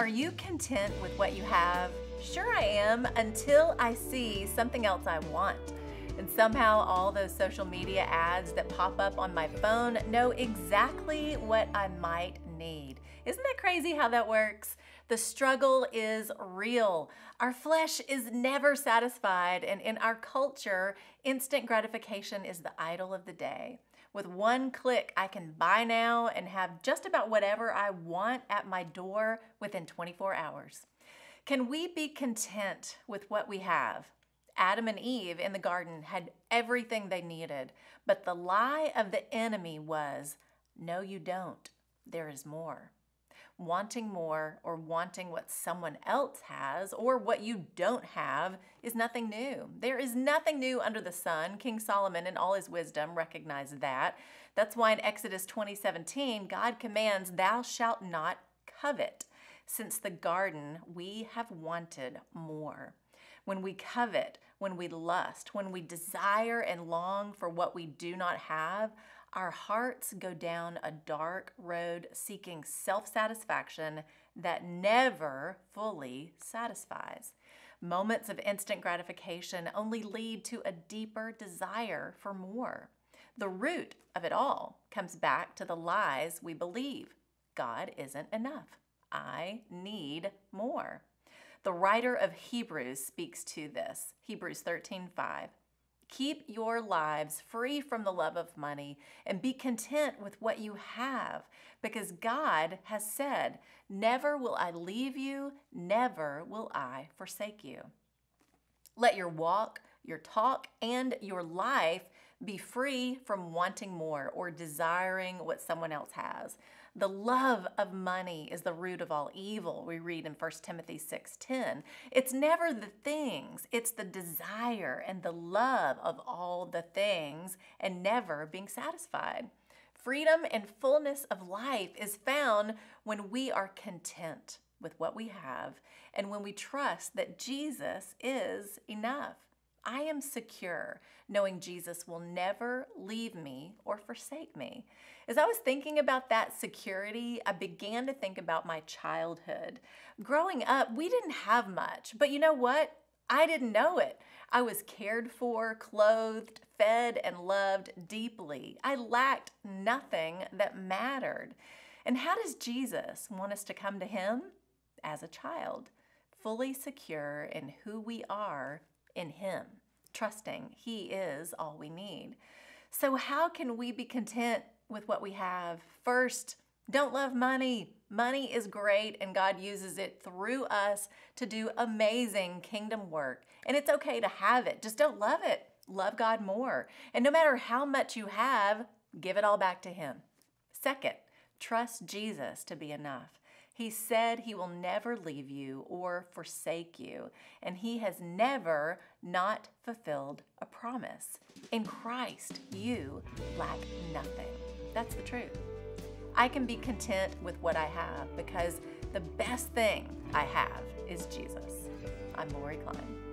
Are you content with what you have? Sure, I am until I see something else I want. And somehow, all those social media ads that pop up on my phone know exactly what I might need. Isn't that crazy how that works? The struggle is real. Our flesh is never satisfied, and in our culture, instant gratification is the idol of the day. With one click, I can buy now and have just about whatever I want at my door within 24 hours. Can we be content with what we have? Adam and Eve in the garden had everything they needed, but the lie of the enemy was no, you don't. There is more wanting more or wanting what someone else has or what you don't have is nothing new. There is nothing new under the sun. King Solomon, in all his wisdom, recognized that. That's why in Exodus 20:17, God commands, "Thou shalt not covet." Since the garden, we have wanted more. When we covet, when we lust, when we desire and long for what we do not have, our hearts go down a dark road seeking self satisfaction that never fully satisfies. Moments of instant gratification only lead to a deeper desire for more. The root of it all comes back to the lies we believe God isn't enough. I need more. The writer of Hebrews speaks to this. Hebrews 13 5. Keep your lives free from the love of money and be content with what you have because God has said, Never will I leave you, never will I forsake you. Let your walk, your talk, and your life be free from wanting more or desiring what someone else has. The love of money is the root of all evil, we read in 1 Timothy 6:10. It's never the things, it's the desire and the love of all the things and never being satisfied. Freedom and fullness of life is found when we are content with what we have and when we trust that Jesus is enough. I am secure knowing Jesus will never leave me or forsake me. As I was thinking about that security, I began to think about my childhood. Growing up, we didn't have much, but you know what? I didn't know it. I was cared for, clothed, fed, and loved deeply. I lacked nothing that mattered. And how does Jesus want us to come to Him? As a child, fully secure in who we are in Him, trusting He is all we need. So, how can we be content with what we have? First, don't love money. Money is great, and God uses it through us to do amazing kingdom work. And it's okay to have it, just don't love it. Love God more. And no matter how much you have, give it all back to Him. Second, trust Jesus to be enough. He said he will never leave you or forsake you, and he has never not fulfilled a promise. In Christ, you lack nothing. That's the truth. I can be content with what I have because the best thing I have is Jesus. I'm Lori Klein.